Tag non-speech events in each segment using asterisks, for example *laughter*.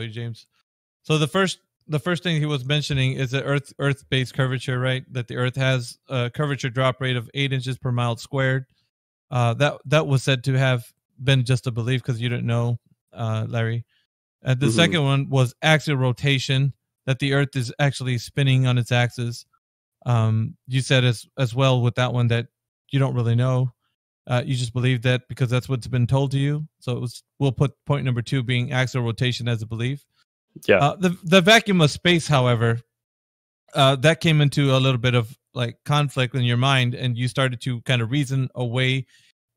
you, James. So the first the first thing he was mentioning is the Earth Earth based curvature, right? That the Earth has a curvature drop rate of eight inches per mile squared. Uh, that that was said to have been just a belief because you didn't know, uh, Larry. Uh, the Mhm. second one was axial rotation, that the Earth is actually spinning on its axis. Um, you said as as well with that one that you don't really know. Uh, you just believe that because that's what's been told to you. So it was. We'll put point number two being axial rotation as a belief. Yeah. Uh, the the vacuum of space, however, uh, that came into a little bit of like conflict in your mind, and you started to kind of reason away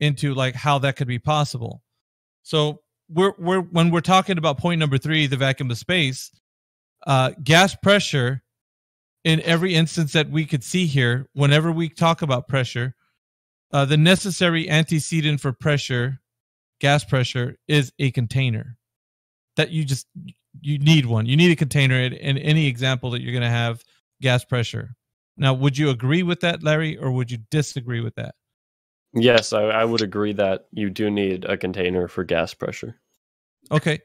into like how that could be possible. So we're we're when we're talking about point number three, the vacuum of space, uh, gas pressure. In every instance that we could see here, whenever we talk about pressure, uh, the necessary antecedent for pressure, gas pressure, is a container. That you just you need one. You need a container in, in any example that you're going to have gas pressure. Now, would you agree with that, Larry, or would you disagree with that? Yes, I, I would agree that you do need a container for gas pressure. Okay.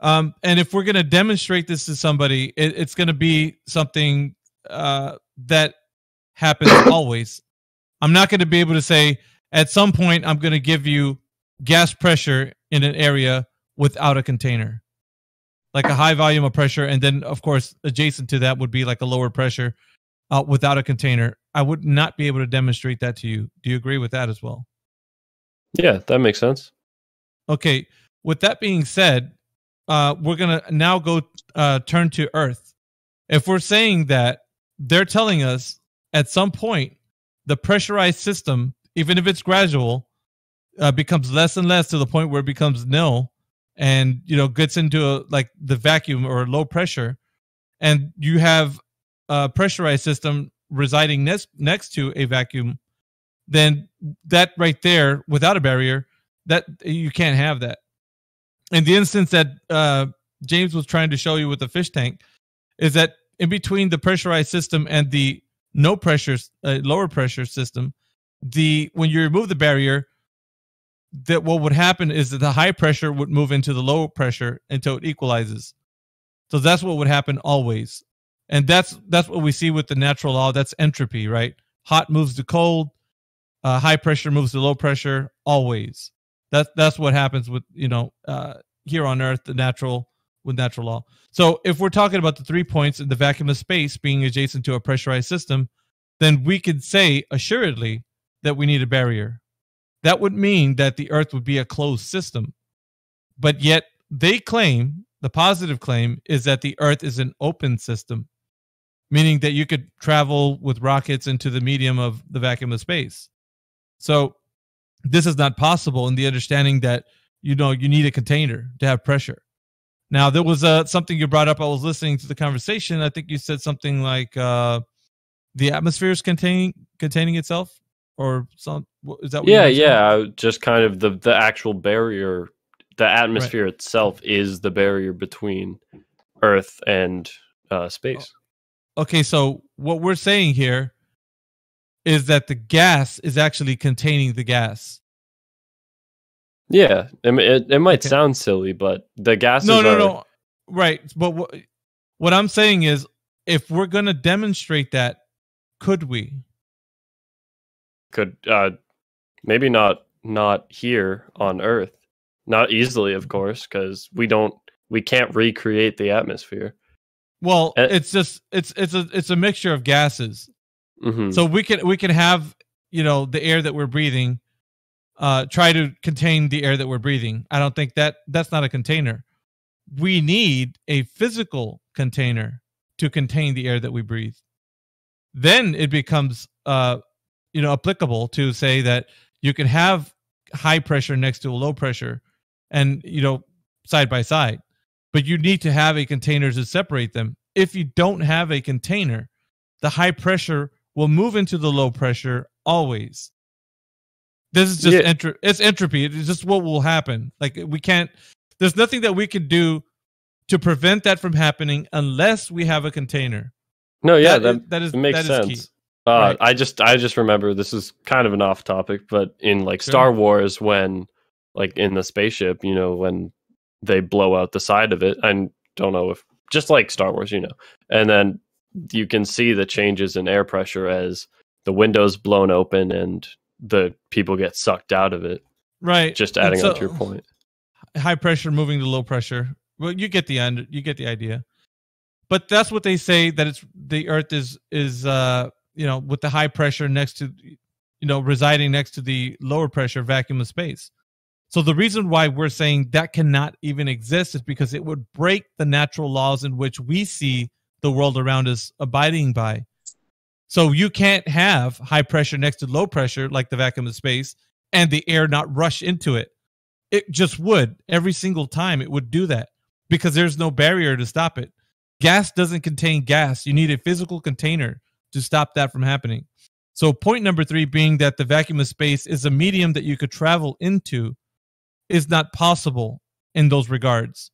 Um, and if we're going to demonstrate this to somebody, it, it's going to be something uh, that happens *coughs* always. I'm not going to be able to say at some point I'm going to give you gas pressure in an area without a container, like a high volume of pressure, and then of course adjacent to that would be like a lower pressure uh, without a container. I would not be able to demonstrate that to you. Do you agree with that as well? Yeah, that makes sense. Okay. With that being said, uh, we're gonna now go uh, turn to Earth. If we're saying that they're telling us at some point the pressurized system, even if it's gradual, uh, becomes less and less to the point where it becomes nil, and you know gets into a, like the vacuum or low pressure, and you have a pressurized system residing next next to a vacuum, then that right there, without a barrier, that you can't have that. In the instance that uh, James was trying to show you with the fish tank, is that in between the pressurized system and the no pressure, uh, lower pressure system, the when you remove the barrier, that what would happen is that the high pressure would move into the low pressure until it equalizes. So that's what would happen always, and that's that's what we see with the natural law. That's entropy, right? Hot moves to cold, uh, high pressure moves to low pressure always. That's that's what happens with you know uh, here on Earth, the natural with natural law. So if we're talking about the three points in the vacuum of space being adjacent to a pressurized system, then we could say assuredly that we need a barrier. That would mean that the Earth would be a closed system. But yet they claim the positive claim is that the Earth is an open system, meaning that you could travel with rockets into the medium of the vacuum of space. So this is not possible in the understanding that you know you need a container to have pressure. Now there was uh, something you brought up. I was listening to the conversation. I think you said something like uh, the atmosphere is containing containing itself, or some. Is that what you Yeah, yeah. Just kind of the the actual barrier, the atmosphere itself is the barrier between Earth and uh, space. Okay, so what we're saying here is that the gas is actually containing the gas. Yeah, I mean, it, it might Okay. sound silly, but the gases no, no, are no. Right, but what what I'm saying is, if we're going to demonstrate that, could we? could uh, maybe not not here on Earth, not easily, of course, because we don't we can't recreate the atmosphere. Well, Uh, it's just it's it's a it's a mixture of gases. hmm So we can we can have you know the air that we're breathing, uh, try to contain the air that we're breathing. I don't think that that's not a container. We need a physical container to contain the air that we breathe. Then it becomes uh, you know applicable to say that you can have high pressure next to a low pressure, and you know side by side, but you need to have a container to separate them. If you don't have a container, the high pressure will move into the low pressure always. This is just Yeah. entro- it's entropy. It's just what will happen. Like we can't. There's nothing that we can do to prevent that from happening unless we have a container. No, yeah, That is- that, is that makes that is key. sense. Uh, Right. I just I just remember this is kind of an off topic, but in like Sure. Star Wars, when like in the spaceship, you know, when they blow out the side of it, I don't know if just like Star Wars, you know. And then you can see the changes in air pressure as the window's blown open and the people get sucked out of it. Right. Just adding so, on to your point. High pressure moving to low pressure. Well, you get the end. You get the idea. But that's what they say that it's the Earth is is uh you know with the high pressure next to you know residing next to the lower pressure vacuum of space. So the reason why we're saying that cannot even exist is because it would break the natural laws in which we see the world around us abiding by. So you can't have high pressure next to low pressure like the vacuum of space and the air not rush into it. It just would every single time it would do that because there's no barrier to stop it. Gas doesn't contain gas. You need a physical container to stop that from happening. So point number 3 being that the vacuum of space is a medium that you could travel into is not possible in those regards.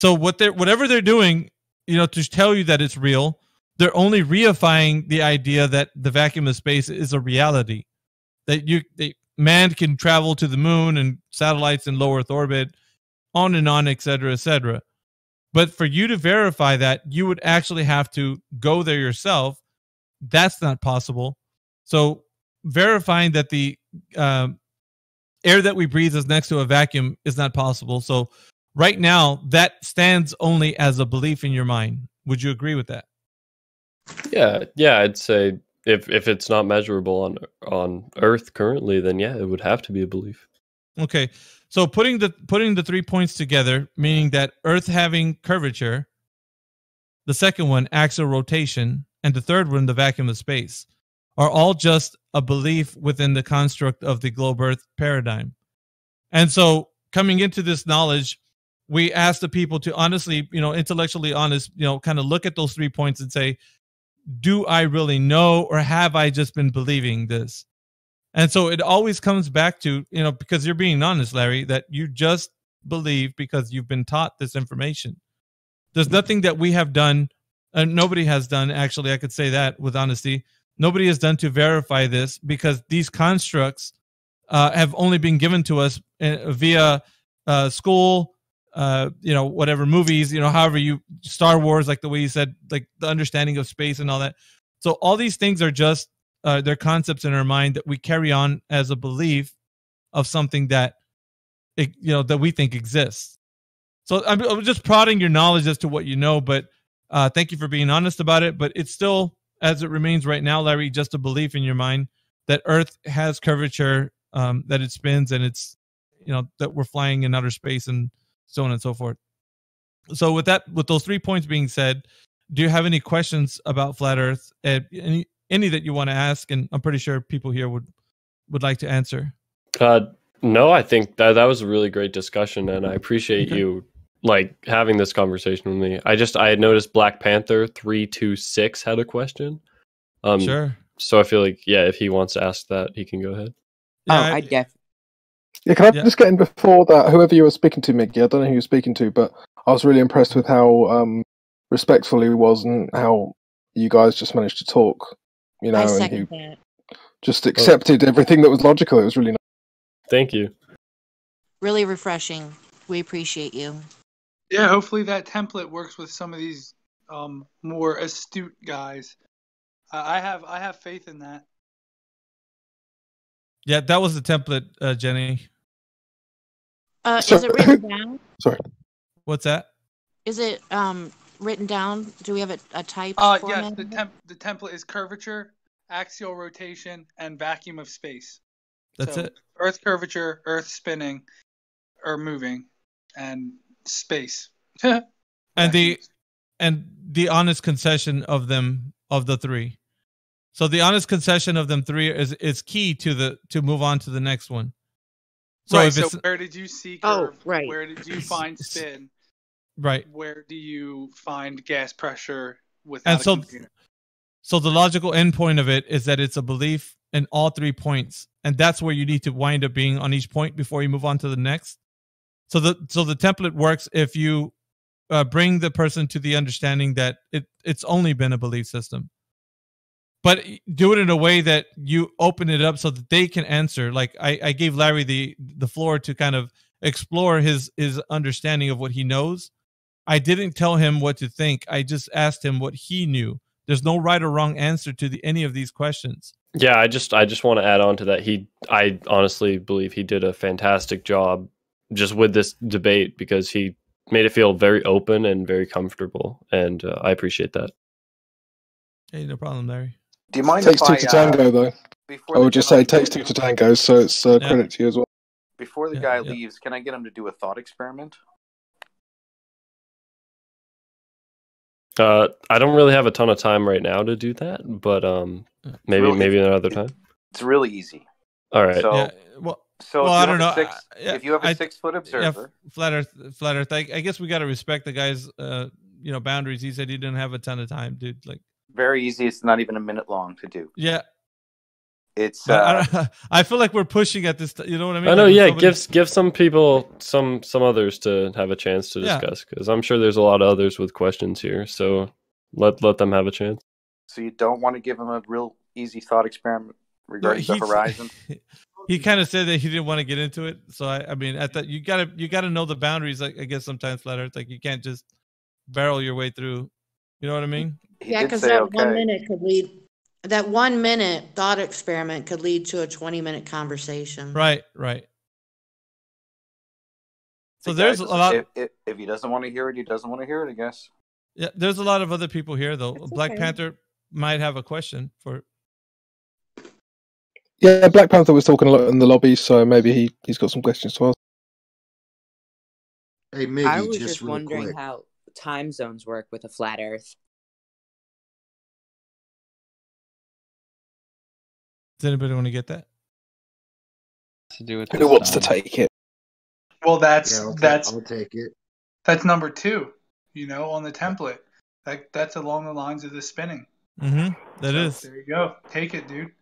So what they're whatever they're doing, you know, to tell you that it's real, they're only reifying the idea that the vacuum of space is a reality. That you man can travel to the moon and satellites in low Earth orbit, on and on, et cetera, et cetera. But for you to verify that, you would actually have to go there yourself. That's not possible. So verifying that the um, air that we breathe is next to a vacuum is not possible. So right now that stands only as a belief in your mind. Would you agree with that? Yeah, yeah, I'd say if if it's not measurable on on Earth currently, then yeah, it would have to be a belief. Okay. So putting the putting the three points together, meaning that Earth having curvature, the second one axial rotation, and the third one the vacuum of space are all just a belief within the construct of the globe earth paradigm. And so coming into this knowledge, we ask the people to honestly, you know, intellectually honest, you know, kind of look at those three points and say, do I really know or have I just been believing this? And so it always comes back to, you know, because you're being honest, Larry, that you just believe because you've been taught this information. There's nothing that we have done, and nobody has done, actually, I could say that with honesty, nobody has done to verify this because these constructs uh, have only been given to us uh, via uh, school, uh, you know, whatever movies, you know, however you Star Wars, like the way you said, like the understanding of space and all that. So all these things are just uh, they're concepts in our mind that we carry on as a belief of something that it, you know that we think exists. So I'm, I'm just prodding your knowledge as to what you know, but uh, thank you for being honest about it. But it's still as it remains right now, Larry, just a belief in your mind that Earth has curvature, um, that it spins, and it's you know that we're flying in outer space and so on and so forth. So with that, with those three points being said, do you have any questions about flat Earth? Any any that you want to ask? And I'm pretty sure people here would would like to answer. Uh, no, I think that that was a really great discussion, and I appreciate okay. you like having this conversation with me. I just I had noticed Black Panther three two six had a question. Um, sure. So I feel like yeah, if he wants to ask that, he can go ahead. Oh, yeah, oh, I def. Yeah, can I yeah. just get in before that? Whoever you were speaking to, Miggy, I don't know who you were speaking to, but I was really impressed with how um, respectful he was and how you guys just managed to talk. You know, I second and that. just accepted oh. everything that was logical. It was really nice. Thank you. Really refreshing. We appreciate you. Yeah, hopefully that template works with some of these um, more astute guys. I have I have faith in that. Yeah, that was the template, uh, Jenny. Uh, so, is it written down? *laughs* Sorry. What's that? Is it um, written down? Do we have a, a type? Uh, yes, the temp the template is curvature, axial rotation, and vacuum of space. That's so, it. Earth curvature, Earth spinning, or moving, and space. *laughs* and the and the honest concession of them of the three. So the honest concession of them three is is key to the to move on to the next one. So right, so where did you see curve? Oh, right. Where did you find spin? Right. Where do you find gas pressure without and so, computer? So the logical endpoint of it is that it's a belief in all three points, and that's where you need to wind up being on each point before you move on to the next. So the so the template works if you uh, bring the person to the understanding that it it's only been a belief system, but do it in a way that you open it up so that they can answer. Like I, I gave Larry the the floor to kind of explore his his understanding of what he knows. I didn't tell him what to think. I just asked him what he knew. There's no right or wrong answer to the, any of these questions. Yeah, I just I just want to add on to that. He I honestly believe he did a fantastic job just with this debate because he made it feel very open and very comfortable, and uh, I appreciate that. Hey, no problem, Larry. Do you mind It takes if two I, to uh, tango, though. before I would just say it takes two to tango, so it's uh, Yeah. credit to you as well. Before the Yeah, guy yeah. leaves, can I get him to do a thought experiment? Uh, I don't really have a ton of time right now to do that, but um, maybe really- maybe another time. It's really easy. All right. So, yeah. Well, so well, if I you don't have know. a six, I- yeah, if you have a I- six foot yeah, observer, flat Earth, flat Earth. I, I guess we got to respect the guy's, uh, you know, boundaries. He said he didn't have a ton of time, dude. Like, very easy. It's not even a minute long to do. yeah, It's uh, I, *laughs* I feel like we're pushing at this. You know what I mean? I know. Like, when Yeah, somebody- give give some people some some others to have a chance to discuss because I'm sure there's a lot of others with questions here. So let let them have a chance. so you don't want to give them a real easy thought experiment No, regarding the he- horizon. *laughs* He kind of said that he didn't want to get into it. So I, I mean, I thought you gotta you gotta know the boundaries. Like I guess sometimes flat Earth, like you can't just barrel your way through. You know what I mean? He Yeah, because that okay. one minute could lead, that one minute thought experiment could lead to a 20 minute conversation. Right, right. So The guy there's a lot. If, if, if he doesn't want to hear it, he doesn't want to hear it. I guess. Yeah, there's a lot of other people here though. That's Black okay. Panther might have a question for. Yeah, Black Panther was talking a lot in the lobby, so maybe he, he's got some questions to ask. Hey, Miggy, I was just, just wondering quick. how time zones work with a flat Earth. Does anybody want to get that? to do with Who the wants to take it? Well, that's Yeah, I'll, ta- that's I'll take it. that's number two. You know, on the template, that that's along the lines of the spinning. Mm-hmm. That So, is. There you go. Take it, dude.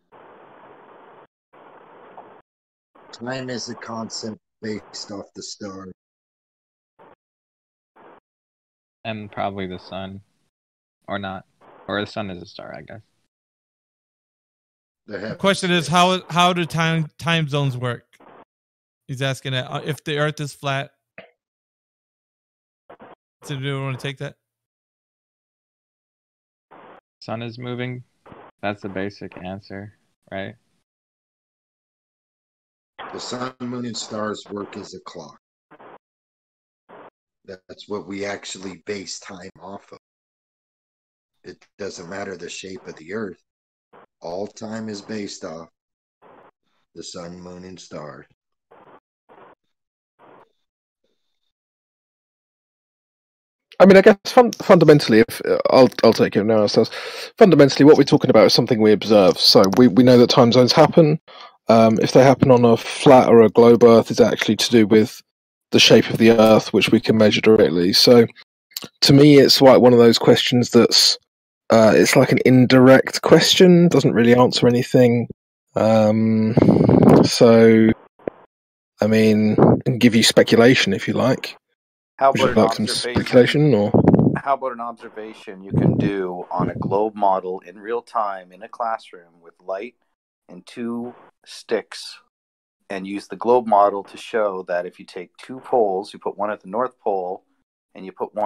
Time is a concept based off the star. And probably the sun, or not, or the sun is a star, I guess. The The question is how how do time time zones work? He's asking that uh, if the Earth is flat. Does anybody want to take that? Sun is moving. That's the basic answer, right? The sun, moon, and stars work as a clock. That's what we actually base time off of. It doesn't matter the shape of the earth. All time is based off the sun, moon, and stars. I mean, I guess fun- fundamentally, if uh, I'll I'll take it now. So fundamentally, what we're talking about is something we observe. So we, we know that time zones happen. Um, if they happen on a flat or a globe Earth, is actually to do with the shape of the Earth, which we can measure directly. So to me, it's like one of those questions that's uh, it's like an indirect question, doesn't really answer anything. Um, so I mean, and give you speculation if you like. How about like some speculation or? How about an observation you can do on a globe model in real time in a classroom with light and two sticks and use the globe model to show that if you take two poles, you put one at the North Pole and you put one